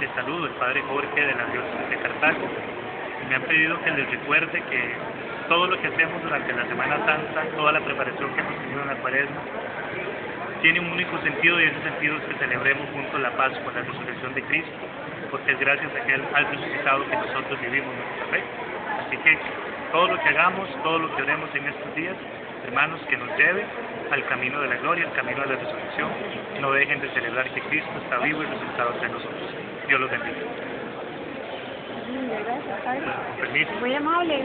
de salud, el padre Jorge de la diócesis de Cartago, me han pedido que les recuerde que todo lo que hacemos durante la Semana Santa, toda la preparación que hemos tenido en la cuaresma, tiene un único sentido y ese sentido es que celebremos juntos la Pascua, la resurrección de Cristo, porque es gracias a aquel al resucitado que nosotros vivimos nuestra fe. Así que todo lo que hagamos, todo lo que oremos en estos días, hermanos, que nos lleve al camino de la gloria, al camino de la resurrección. No dejen de celebrar que Cristo está vivo y resucitado entre nosotros. Dios los bendiga. Gracias, padre. Permiso. Muy amable.